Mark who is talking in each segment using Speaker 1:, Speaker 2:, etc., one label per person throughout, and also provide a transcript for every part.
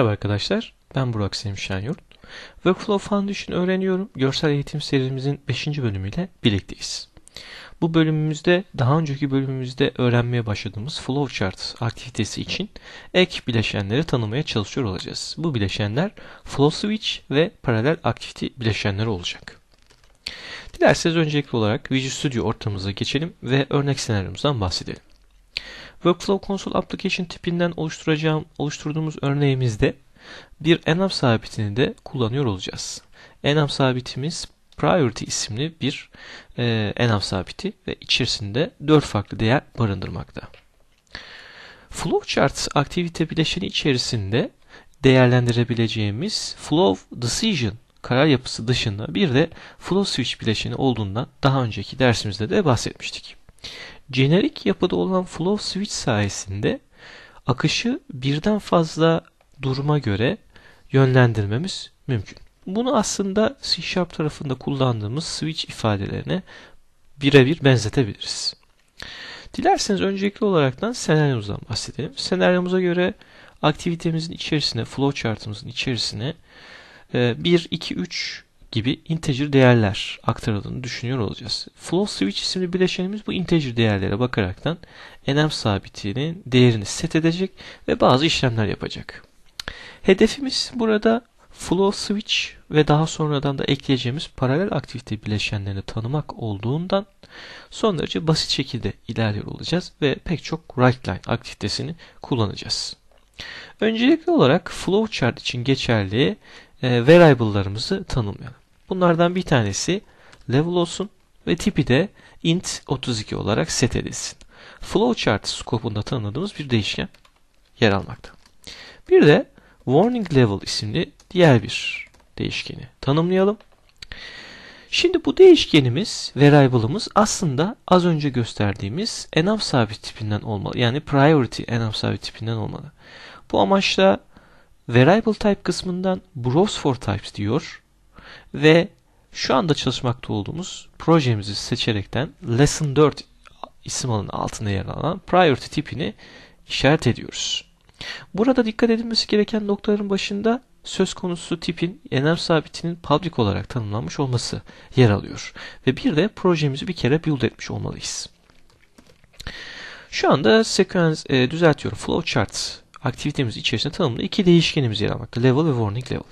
Speaker 1: Merhaba arkadaşlar, ben Burak Selim Şenyurt. Workflow Foundation öğreniyorum. Görsel eğitim serimizin 5. bölümüyle birlikteyiz. Bu bölümümüzde daha önceki bölümümüzde öğrenmeye başladığımız flowchart aktivitesi için ek bileşenleri tanımaya çalışıyor olacağız. Bu bileşenler flow switch ve paralel aktivite bileşenleri olacak. Dilerseniz öncelikli olarak Visual Studio ortamımıza geçelim ve örnek senaryomuzdan bahsedelim. Workflow Console Application tipinden oluşturacağım, oluşturduğumuz örneğimizde bir env sabitini de kullanıyor olacağız. Env sabitimiz priority isimli bir e, sabiti ve içerisinde dört farklı değer barındırmakta. Flowchart aktivite bileşeni içerisinde değerlendirebileceğimiz flow decision karar yapısı dışında bir de flow switch bileşeni olduğundan daha önceki dersimizde de bahsetmiştik. Jenerik yapıda olan flow switch sayesinde akışı birden fazla duruma göre yönlendirmemiz mümkün. Bunu aslında C Sharp tarafında kullandığımız switch ifadelerine birebir benzetebiliriz. Dilerseniz öncelikli olaraktan senaryomuzdan bahsedelim. Senaryomuza göre aktivitemizin içerisine, flowchartımızın içerisine 1, 2, 3 gibi integer değerler aktarıldığını düşünüyor olacağız. Flow switch isimli bileşenimiz bu integer değerlere bakaraktan env sabitinin değerini set edecek ve bazı işlemler yapacak. Hedefimiz burada flow switch ve daha sonradan da ekleyeceğimiz paralel aktivite bileşenlerini tanımak olduğundan son derece basit şekilde ilerliyor olacağız ve pek çok write line aktivitesini kullanacağız. Öncelikli olarak flowchart için geçerli e, variable'larımızı tanımlayalım. Bunlardan bir tanesi level olsun ve tipi de int 32 olarak set edilsin. Flowchart skopunda tanımladığımız bir değişken yer almakta. Bir de warning level isimli diğer bir değişkeni tanımlayalım. Şimdi bu değişkenimiz, variable'ımız aslında az önce gösterdiğimiz env sabit tipinden olmalı. Yani priority env sabit tipinden olmalı. Bu amaçla variable type kısmından browse for types diyor ve şu anda çalışmakta olduğumuz projemizi seçerekten lesson 4 isim alanı altında yer alan priority tipini işaret ediyoruz. Burada dikkat edilmesi gereken noktaların başında söz konusu tipin env sabitinin public olarak tanımlanmış olması yer alıyor. Ve bir de projemizi bir kere build etmiş olmalıyız. Şu anda sekans e, düzeltiyorum. Flowchart aktivitemiz içerisinde tanımlı iki değişkenimiz yer almakta. Level ve warning level.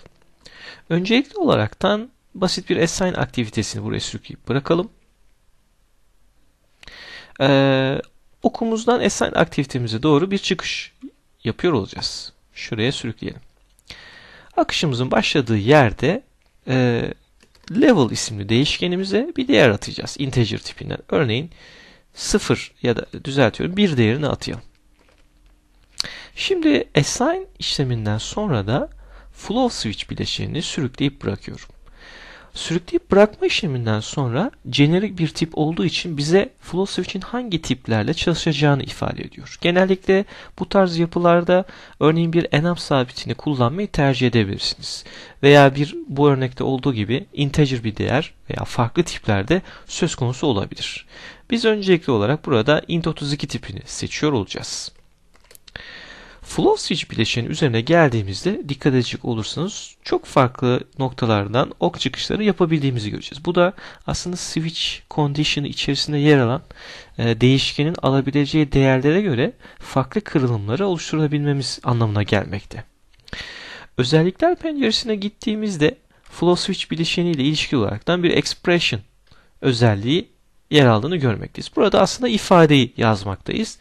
Speaker 1: Öncelikli olaraktan basit bir assign aktivitesini buraya sürükleyip bırakalım. Ee, okumuzdan assign aktivitemize doğru bir çıkış yapıyor olacağız. Şuraya sürükleyelim. Akışımızın başladığı yerde e, level isimli değişkenimize bir değer atacağız. Integer tipinden. Örneğin 0 ya da düzeltiyorum 1 değerini atayalım. Şimdi assign işleminden sonra da flow switch bileşenini sürükleyip bırakıyorum. Sürükleyip bırakma işleminden sonra jenerik bir tip olduğu için bize flow switch'in hangi tiplerle çalışacağını ifade ediyor. Genellikle bu tarz yapılarda örneğin bir env sabitini kullanmayı tercih edebilirsiniz. Veya bir bu örnekte olduğu gibi integer bir değer veya farklı tiplerde söz konusu olabilir. Biz öncelikli olarak burada int32 tipini seçiyor olacağız. Flow switch bileşeni üzerine geldiğimizde dikkat edecek olursanız çok farklı noktalardan ok çıkışları yapabildiğimizi göreceğiz. Bu da aslında switch condition içerisinde yer alan e, değişkenin alabileceği değerlere göre farklı kırılımları oluşturabilmemiz anlamına gelmekte. Özellikler penceresine gittiğimizde flow switch bileşeni ile ilişkili olaraktan bir expression özelliği yer aldığını görmekteyiz. Burada aslında ifadeyi yazmaktayız.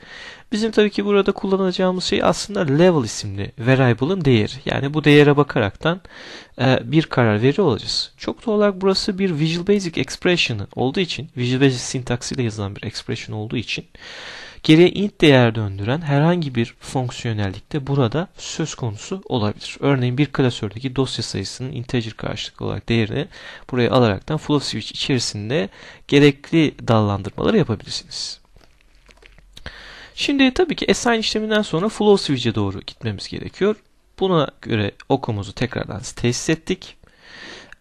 Speaker 1: Bizim tabii ki burada kullanacağımız şey aslında level isimli variable'ın değeri. Yani bu değere bakaraktan e, bir karar veriyor olacağız. Çok doğal olarak burası bir Visual Basic expression olduğu için, Visual Basic sintaksiyle yazılan bir expression olduğu için geriye int değer döndüren herhangi bir fonksiyonellik de burada söz konusu olabilir. Örneğin bir klasördeki dosya sayısının integer karşılıklı olarak değerini buraya alaraktan flow switch içerisinde gerekli dallandırmaları yapabilirsiniz. Şimdi tabii ki assign işleminden sonra flow switch'e doğru gitmemiz gerekiyor. Buna göre okumuzu tekrardan tesis ettik.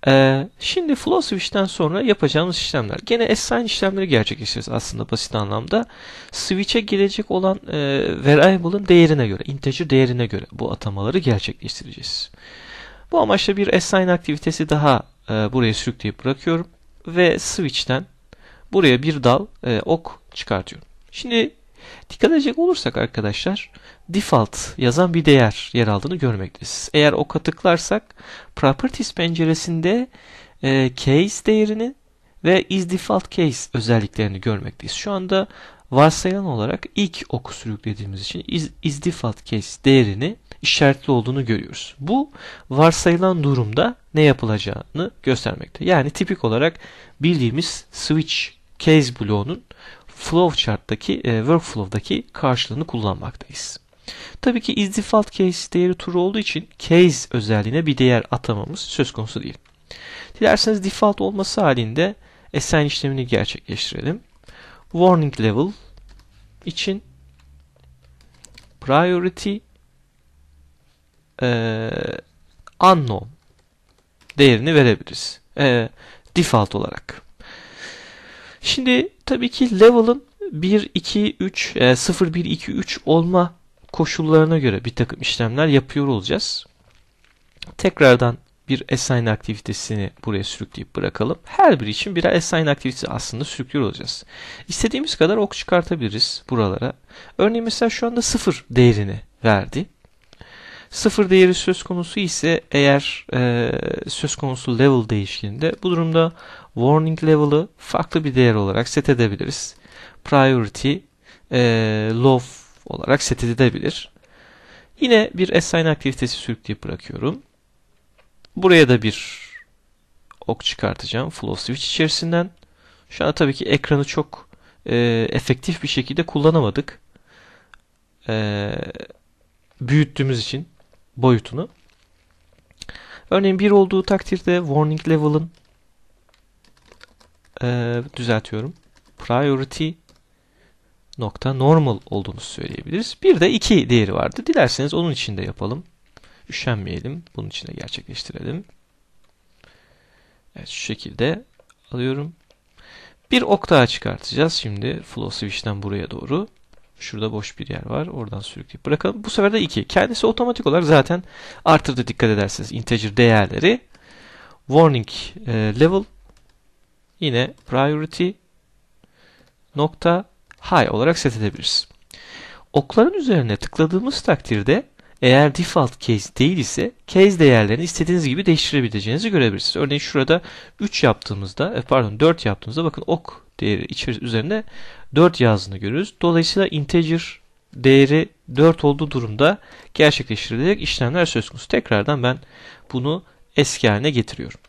Speaker 1: Ee, şimdi flow switch'ten sonra yapacağımız işlemler. Gene assign işlemleri gerçekleştireceğiz aslında basit anlamda. Switch'e gelecek olan e, variable'ın değerine göre, integer değerine göre bu atamaları gerçekleştireceğiz. Bu amaçla bir assign aktivitesi daha e, buraya sürükleyip bırakıyorum ve switch'ten buraya bir dal e, ok çıkartıyorum. Şimdi dikkat edecek olursak arkadaşlar default yazan bir değer yer aldığını görmekteyiz. Eğer oka tıklarsak properties penceresinde e, case değerini ve is default case özelliklerini görmekteyiz. Şu anda varsayılan olarak ilk oku sürüklediğimiz için is, is default case değerini işaretli olduğunu görüyoruz. Bu varsayılan durumda ne yapılacağını göstermekte. Yani tipik olarak bildiğimiz switch case bloğunun flowchart'taki e, workflow'daki karşılığını kullanmaktayız. Tabii ki is default case değeri true olduğu için case özelliğine bir değer atamamız söz konusu değil. Dilerseniz default olması halinde assign işlemini gerçekleştirelim. Warning level için priority e, unknown değerini verebiliriz. E, default olarak. Şimdi tabii ki level'ın 1, 2, 3, 0, 1, 2, 3 olma koşullarına göre bir takım işlemler yapıyor olacağız. Tekrardan bir assign aktivitesini buraya sürükleyip bırakalım. Her biri için birer assign aktivitesi aslında sürüklüyor olacağız. İstediğimiz kadar ok çıkartabiliriz buralara. Örneğin mesela şu anda 0 değerini verdi. 0 değeri söz konusu ise eğer e, söz konusu level değişkeninde bu durumda warning level'ı farklı bir değer olarak set edebiliriz. Priority e, low olarak set edilebilir. Yine bir assign aktivitesi sürükleyip bırakıyorum. Buraya da bir ok çıkartacağım flow switch içerisinden. Şu an tabii ki ekranı çok e, efektif bir şekilde kullanamadık. E, büyüttüğümüz için boyutunu. Örneğin bir olduğu takdirde warning level'ın e, düzeltiyorum. Priority nokta normal olduğunu söyleyebiliriz. Bir de 2 değeri vardı. Dilerseniz onun için de yapalım. Üşenmeyelim. Bunun için de gerçekleştirelim. Evet şu şekilde alıyorum. Bir ok daha çıkartacağız şimdi flow switch'ten buraya doğru. Şurada boş bir yer var. Oradan sürükleyip bırakalım. Bu sefer de 2. Kendisi otomatik olarak zaten artırdı dikkat ederseniz integer değerleri. Warning e, level yine priority nokta high olarak set edebiliriz. Okların üzerine tıkladığımız takdirde eğer default case değil ise case değerlerini istediğiniz gibi değiştirebileceğinizi görebilirsiniz. Örneğin şurada 3 yaptığımızda, e, pardon 4 yaptığımızda bakın ok değeri içeri üzerinde 4 yazdığını görüyoruz. Dolayısıyla integer değeri 4 olduğu durumda gerçekleştirilecek işlemler söz konusu. Tekrardan ben bunu eski haline getiriyorum.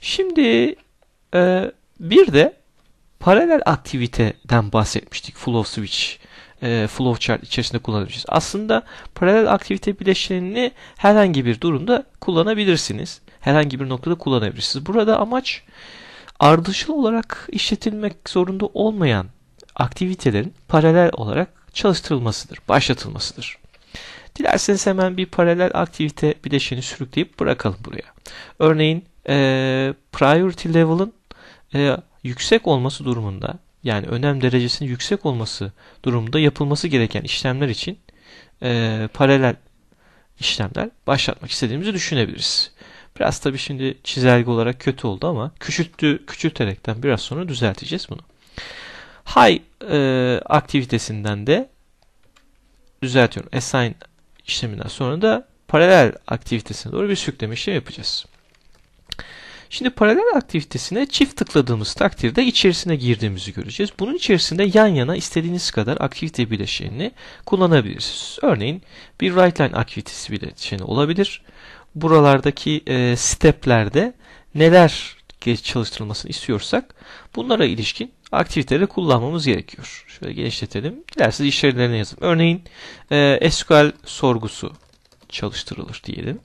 Speaker 1: Şimdi e, bir de paralel aktiviteden bahsetmiştik flow switch e, flowchart içerisinde kullanabiliriz. Aslında paralel aktivite bileşenini herhangi bir durumda kullanabilirsiniz. Herhangi bir noktada kullanabilirsiniz. Burada amaç ardışıl olarak işletilmek zorunda olmayan aktivitelerin paralel olarak çalıştırılmasıdır, başlatılmasıdır. Dilerseniz hemen bir paralel aktivite bileşeni sürükleyip bırakalım buraya. Örneğin e, priority level'ın e, yüksek olması durumunda yani önem derecesinin yüksek olması durumunda yapılması gereken işlemler için e, paralel işlemler başlatmak istediğimizi düşünebiliriz. Biraz tabii şimdi çizelge olarak kötü oldu ama küçülttü, küçülterekten biraz sonra düzelteceğiz bunu. High e, aktivitesinden de düzeltiyorum. Assign işleminden sonra da paralel aktivitesine doğru bir sürükleme işlemi yapacağız. Şimdi paralel aktivitesine çift tıkladığımız takdirde içerisine girdiğimizi göreceğiz. Bunun içerisinde yan yana istediğiniz kadar aktivite bileşenini kullanabilirsiniz. Örneğin bir right line aktivitesi bileşeni olabilir. Buralardaki e, steplerde neler çalıştırılmasını istiyorsak bunlara ilişkin aktiviteleri kullanmamız gerekiyor. Şöyle genişletelim. Dilerseniz işlevlerine yazın. Örneğin e, SQL sorgusu çalıştırılır diyelim.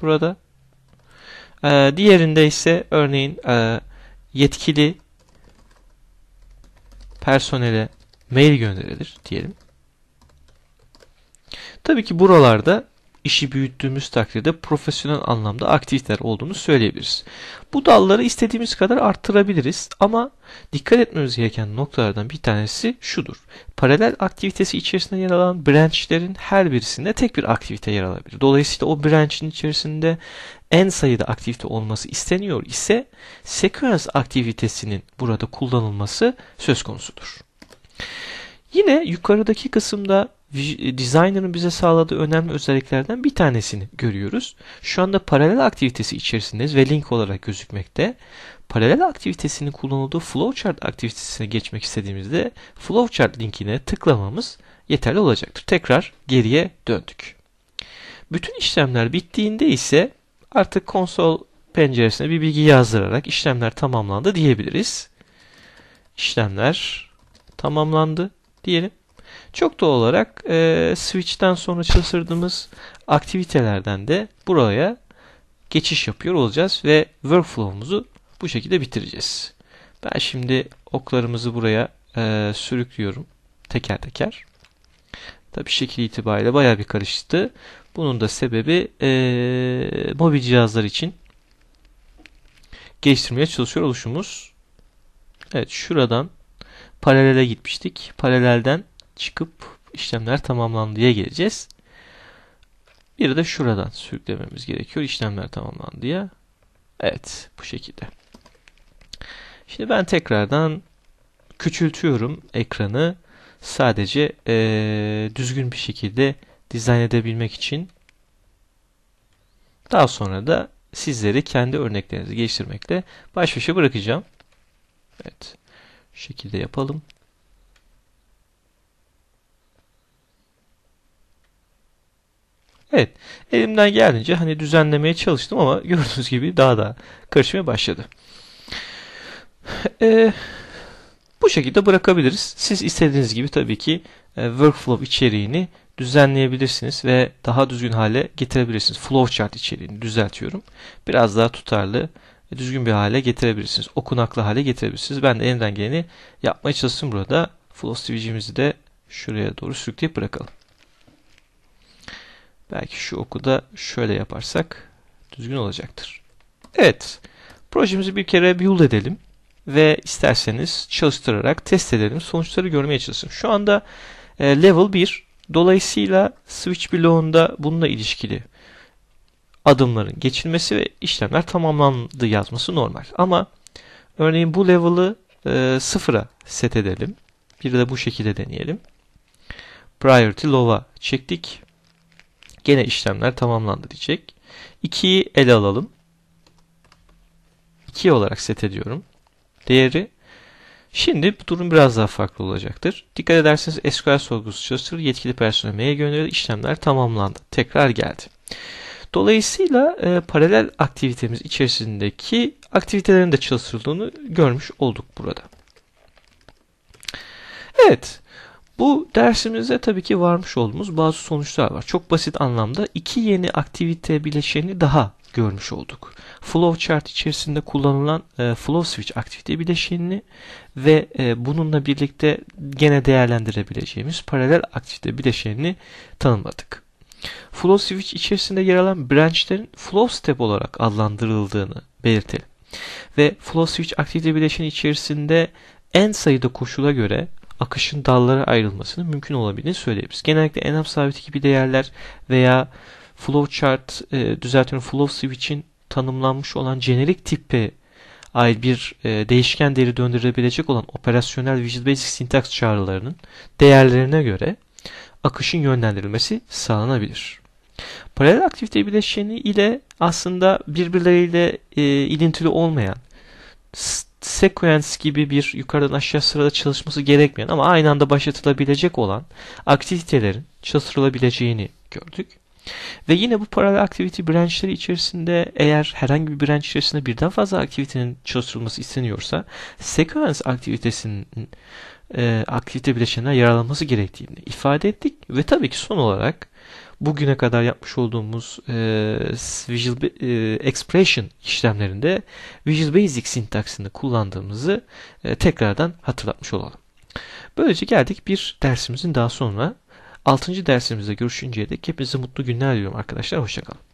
Speaker 1: Burada e, diğerinde ise örneğin e, yetkili personele mail gönderilir diyelim. Tabii ki buralarda işi büyüttüğümüz takdirde profesyonel anlamda aktiviteler olduğunu söyleyebiliriz. Bu dalları istediğimiz kadar arttırabiliriz ama dikkat etmemiz gereken noktalardan bir tanesi şudur. Paralel aktivitesi içerisinde yer alan branchlerin her birisinde tek bir aktivite yer alabilir. Dolayısıyla o branch'in içerisinde en sayıda aktivite olması isteniyor ise sequence aktivitesinin burada kullanılması söz konusudur. Yine yukarıdaki kısımda designer'ın bize sağladığı önemli özelliklerden bir tanesini görüyoruz. Şu anda paralel aktivitesi içerisindeyiz ve link olarak gözükmekte. Paralel aktivitesinin kullanıldığı flowchart aktivitesine geçmek istediğimizde flowchart linkine tıklamamız yeterli olacaktır. Tekrar geriye döndük. Bütün işlemler bittiğinde ise artık konsol penceresine bir bilgi yazdırarak işlemler tamamlandı diyebiliriz. İşlemler tamamlandı diyelim. Çok doğal olarak e, switch'ten sonra çalıştırdığımız aktivitelerden de buraya geçiş yapıyor olacağız ve workflow'umuzu bu şekilde bitireceğiz. Ben şimdi oklarımızı buraya e, sürüklüyorum teker teker. Tabi şekil itibariyle baya bir karıştı. Bunun da sebebi e, mobil cihazlar için geliştirmeye çalışıyor oluşumuz. Evet şuradan paralele gitmiştik. Paralelden çıkıp işlemler tamamlandıya geleceğiz. Bir de şuradan sürüklememiz gerekiyor. İşlemler tamamlandıya. Evet bu şekilde. Şimdi ben tekrardan küçültüyorum ekranı. Sadece ee, düzgün bir şekilde dizayn edebilmek için. Daha sonra da sizleri kendi örneklerinizi geliştirmekle baş başa bırakacağım. Evet. Şu şekilde yapalım. Evet. Elimden geldiğince hani düzenlemeye çalıştım ama gördüğünüz gibi daha da karışmaya başladı. Ee, bu şekilde bırakabiliriz. Siz istediğiniz gibi tabii ki e, workflow içeriğini düzenleyebilirsiniz ve daha düzgün hale getirebilirsiniz. Flowchart içeriğini düzeltiyorum. Biraz daha tutarlı düzgün bir hale getirebilirsiniz. Okunaklı hale getirebilirsiniz. Ben de elimden geleni yapmaya çalıştım burada. Flow SVG'mizi de şuraya doğru sürükleyip bırakalım. Belki şu oku da şöyle yaparsak düzgün olacaktır. Evet. Projemizi bir kere build edelim ve isterseniz çalıştırarak test edelim. Sonuçları görmeye çalışın. Şu anda e, level 1. Dolayısıyla switch bloğunda bununla ilişkili adımların geçilmesi ve işlemler tamamlandı yazması normal. Ama örneğin bu level'ı e, sıfıra set edelim. Bir de bu şekilde deneyelim. Priority low'a çektik. Gene işlemler tamamlandı diyecek. 2'yi ele alalım. 2 olarak set ediyorum. Değeri Şimdi bu durum biraz daha farklı olacaktır. Dikkat ederseniz SQL sorgusu çalıştırır, yetkili personel mail gönderir, işlemler tamamlandı. Tekrar geldi. Dolayısıyla e, paralel aktivitemiz içerisindeki aktivitelerin de çalıştırıldığını görmüş olduk burada. Evet, bu dersimizde tabii ki varmış olduğumuz bazı sonuçlar var. Çok basit anlamda iki yeni aktivite bileşeni daha görmüş olduk. Flowchart içerisinde kullanılan e, Flow Switch aktivite bileşenini ve e, bununla birlikte gene değerlendirebileceğimiz paralel aktivite bileşenini tanımladık. Flow Switch içerisinde yer alan branchlerin Flow Step olarak adlandırıldığını belirtelim. Ve Flow Switch aktivite bileşeni içerisinde en sayıda koşula göre akışın dallara ayrılmasının mümkün olabildiğini söyleyebiliriz. Genellikle enab sabiti gibi değerler veya flowchart e, düzeltiyorum flow switch'in tanımlanmış olan jenerik tipe ait bir e, değişken değeri döndürebilecek olan operasyonel Visual Basic Syntax çağrılarının değerlerine göre akışın yönlendirilmesi sağlanabilir. Paralel aktivite bileşeni ile aslında birbirleriyle e, ilintili olmayan sequence gibi bir yukarıdan aşağı sırada çalışması gerekmeyen ama aynı anda başlatılabilecek olan aktivitelerin çalıştırılabileceğini gördük. Ve yine bu paralel activity branchleri içerisinde eğer herhangi bir branch içerisinde birden fazla aktivitenin çalıştırılması isteniyorsa sequence aktivitesinin e, aktivite bileşenine yer gerektiğini ifade ettik ve tabii ki son olarak bugüne kadar yapmış olduğumuz e, Visual e, Expression işlemlerinde Visual Basic sintaksını kullandığımızı e, tekrardan hatırlatmış olalım. Böylece geldik bir dersimizin daha sonra 6. dersimizde görüşünceye dek hepinize mutlu günler diliyorum arkadaşlar. Hoşçakalın.